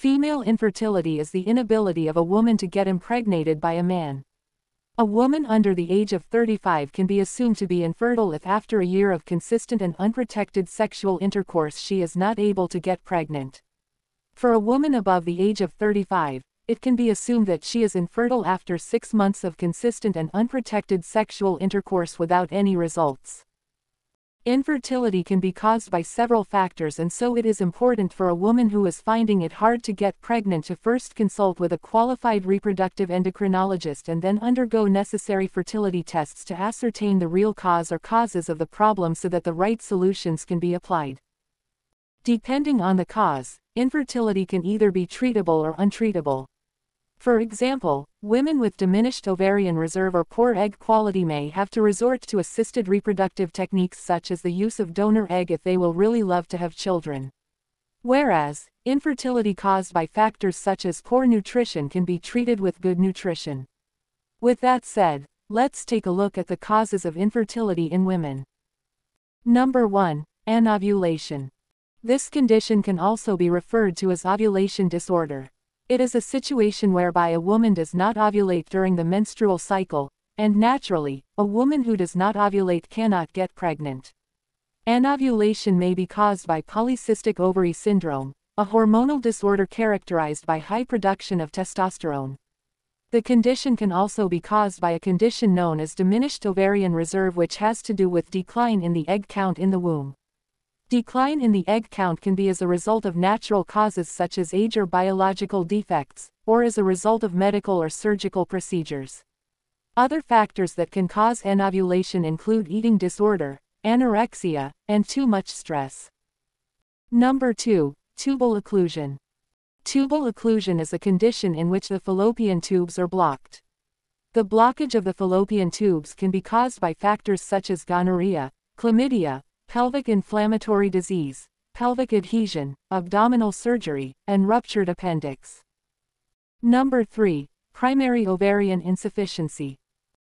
Female infertility is the inability of a woman to get impregnated by a man. A woman under the age of 35 can be assumed to be infertile if after a year of consistent and unprotected sexual intercourse she is not able to get pregnant. For a woman above the age of 35, it can be assumed that she is infertile after six months of consistent and unprotected sexual intercourse without any results. Infertility can be caused by several factors and so it is important for a woman who is finding it hard to get pregnant to first consult with a qualified reproductive endocrinologist and then undergo necessary fertility tests to ascertain the real cause or causes of the problem so that the right solutions can be applied. Depending on the cause, infertility can either be treatable or untreatable. For example, women with diminished ovarian reserve or poor egg quality may have to resort to assisted reproductive techniques such as the use of donor egg if they will really love to have children. Whereas, infertility caused by factors such as poor nutrition can be treated with good nutrition. With that said, let's take a look at the causes of infertility in women. Number 1. Anovulation. This condition can also be referred to as ovulation disorder. It is a situation whereby a woman does not ovulate during the menstrual cycle, and naturally, a woman who does not ovulate cannot get pregnant. Anovulation may be caused by polycystic ovary syndrome, a hormonal disorder characterized by high production of testosterone. The condition can also be caused by a condition known as diminished ovarian reserve which has to do with decline in the egg count in the womb. Decline in the egg count can be as a result of natural causes such as age or biological defects, or as a result of medical or surgical procedures. Other factors that can cause anovulation include eating disorder, anorexia, and too much stress. Number 2. Tubal occlusion. Tubal occlusion is a condition in which the fallopian tubes are blocked. The blockage of the fallopian tubes can be caused by factors such as gonorrhea, chlamydia, pelvic inflammatory disease, pelvic adhesion, abdominal surgery, and ruptured appendix. Number 3. Primary ovarian insufficiency.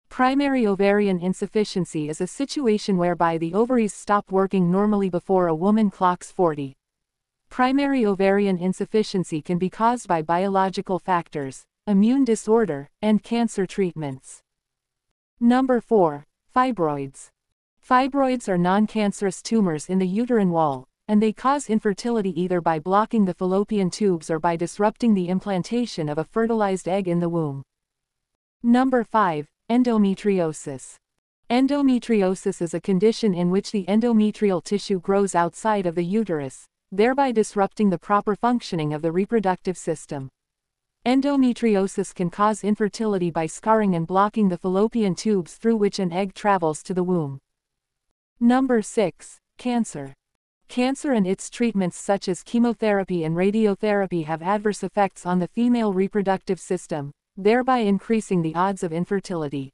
Primary ovarian insufficiency is a situation whereby the ovaries stop working normally before a woman clocks 40. Primary ovarian insufficiency can be caused by biological factors, immune disorder, and cancer treatments. Number 4. Fibroids. Fibroids are non-cancerous tumors in the uterine wall, and they cause infertility either by blocking the fallopian tubes or by disrupting the implantation of a fertilized egg in the womb. Number 5. Endometriosis. Endometriosis is a condition in which the endometrial tissue grows outside of the uterus, thereby disrupting the proper functioning of the reproductive system. Endometriosis can cause infertility by scarring and blocking the fallopian tubes through which an egg travels to the womb. Number 6. Cancer. Cancer and its treatments such as chemotherapy and radiotherapy have adverse effects on the female reproductive system, thereby increasing the odds of infertility.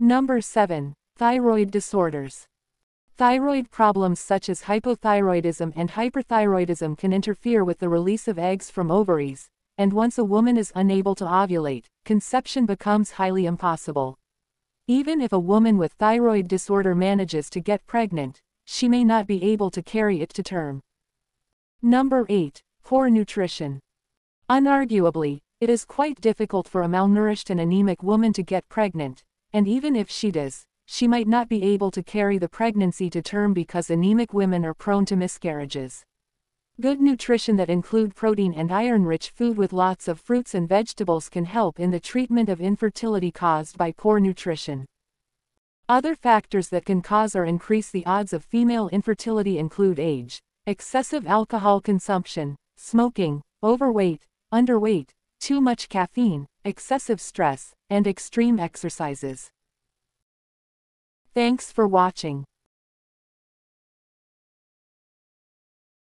Number 7. Thyroid disorders. Thyroid problems such as hypothyroidism and hyperthyroidism can interfere with the release of eggs from ovaries, and once a woman is unable to ovulate, conception becomes highly impossible. Even if a woman with thyroid disorder manages to get pregnant, she may not be able to carry it to term. Number 8. Poor nutrition. Unarguably, it is quite difficult for a malnourished and anemic woman to get pregnant, and even if she does, she might not be able to carry the pregnancy to term because anemic women are prone to miscarriages. Good nutrition that include protein and iron-rich food with lots of fruits and vegetables can help in the treatment of infertility caused by poor nutrition. Other factors that can cause or increase the odds of female infertility include age, excessive alcohol consumption, smoking, overweight, underweight, too much caffeine, excessive stress, and extreme exercises. Thanks for watching.